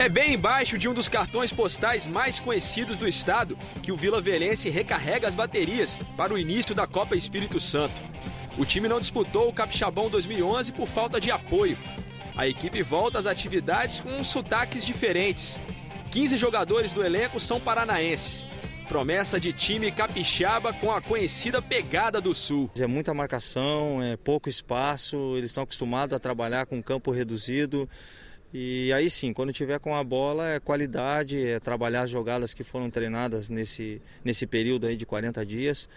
É bem embaixo de um dos cartões postais mais conhecidos do estado que o Vila Velense recarrega as baterias para o início da Copa Espírito Santo. O time não disputou o Capixabão 2011 por falta de apoio. A equipe volta às atividades com sotaques diferentes. 15 jogadores do elenco são paranaenses. Promessa de time capixaba com a conhecida pegada do Sul. É muita marcação, é pouco espaço, eles estão acostumados a trabalhar com campo reduzido. E aí sim, quando tiver com a bola, é qualidade, é trabalhar as jogadas que foram treinadas nesse, nesse período aí de 40 dias.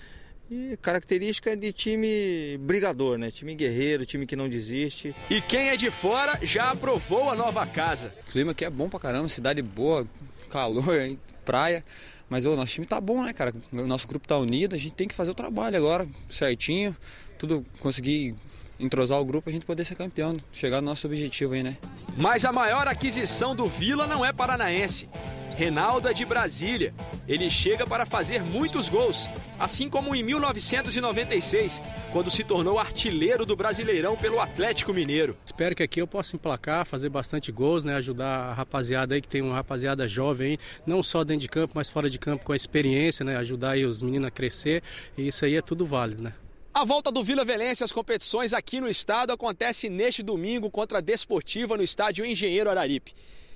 E característica de time brigador, né? Time guerreiro, time que não desiste. E quem é de fora já aprovou a nova casa. O clima aqui é bom pra caramba, cidade boa, calor, hein? praia. Mas o nosso time tá bom, né, cara? O nosso grupo tá unido, a gente tem que fazer o trabalho agora certinho, tudo conseguir entrosar o grupo a gente poder ser campeão, chegar no nosso objetivo aí, né? Mas a maior aquisição do Vila não é paranaense. Reinaldo é de Brasília. Ele chega para fazer muitos gols, assim como em 1996, quando se tornou artilheiro do Brasileirão pelo Atlético Mineiro. Espero que aqui eu possa emplacar, fazer bastante gols, né, ajudar a rapaziada aí que tem uma rapaziada jovem aí, não só dentro de campo, mas fora de campo com a experiência, né, ajudar aí os meninos a crescer, e isso aí é tudo válido, né? A volta do Vila Velense às competições aqui no estado acontece neste domingo contra a Desportiva no estádio Engenheiro Araripe.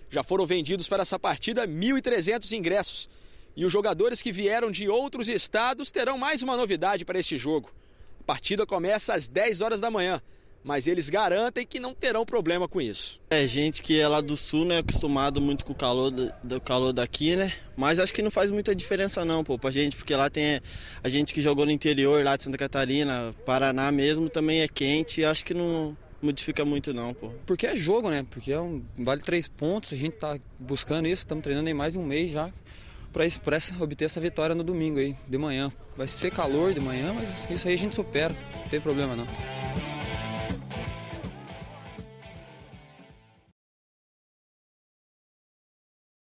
Já foram vendidos para essa partida 1.300 ingressos. E os jogadores que vieram de outros estados terão mais uma novidade para este jogo. A partida começa às 10 horas da manhã, mas eles garantem que não terão problema com isso. É gente que é lá do sul, né, acostumado muito com o calor do, do calor daqui, né? Mas acho que não faz muita diferença não, pô, pra gente, porque lá tem a gente que jogou no interior, lá de Santa Catarina, Paraná mesmo, também é quente, acho que não modifica muito não, pô. Porque é jogo, né? Porque é um vale três pontos, a gente tá buscando isso, estamos treinando em mais de um mês já para isso, para obter essa vitória no domingo aí, de manhã. Vai ser calor de manhã, mas isso aí a gente supera, não tem problema não.